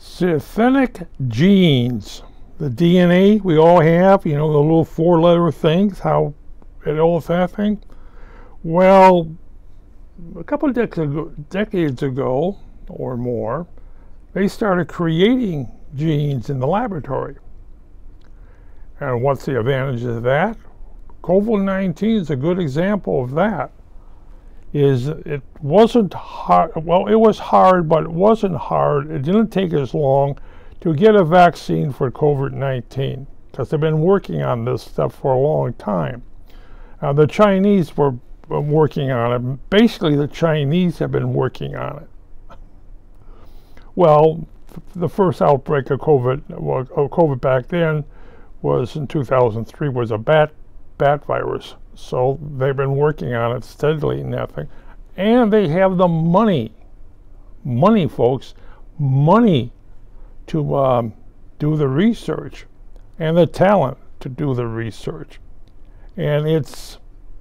Synthetic genes, the DNA we all have, you know, the little four letter things, how it all that thing. Well, a couple of dec decades ago or more, they started creating genes in the laboratory. And what's the advantage of that? COVID 19 is a good example of that is it wasn't hard. Well, it was hard, but it wasn't hard. It didn't take as long to get a vaccine for COVID 19 because they've been working on this stuff for a long time. Uh, the Chinese were working on it. Basically, the Chinese have been working on it. Well, the first outbreak of COVID, well, of COVID back then was in 2003 was a bat bat virus. So they've been working on it steadily, nothing. And they have the money, money, folks, money to um, do the research and the talent to do the research. And it's,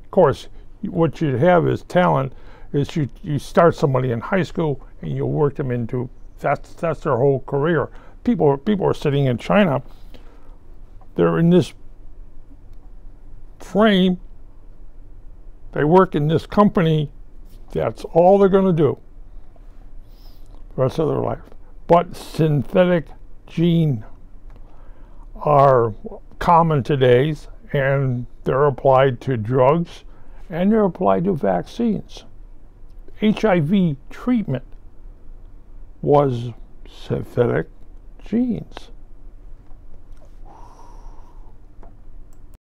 of course, what you have is talent is you, you start somebody in high school and you work them into that's that's their whole career. People people are sitting in China. They're in this frame they work in this company. That's all they're going to do the rest of their life. But synthetic gene are common today and they're applied to drugs and they're applied to vaccines. HIV treatment was synthetic genes.